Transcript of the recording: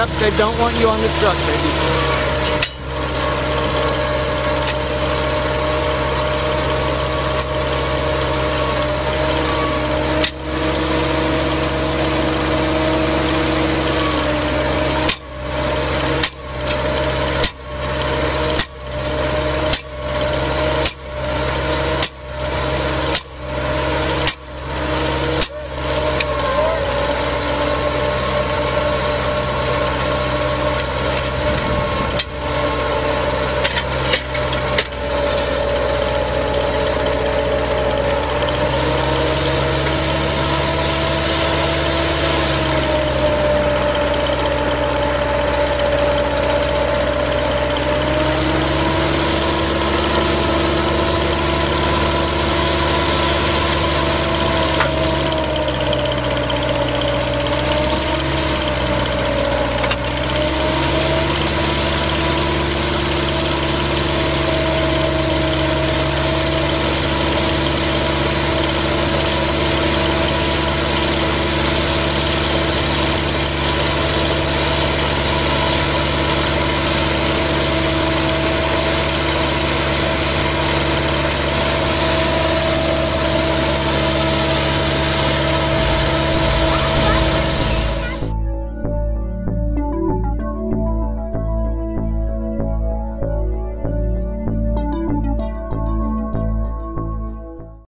Yep, they don't want you on the truck, baby.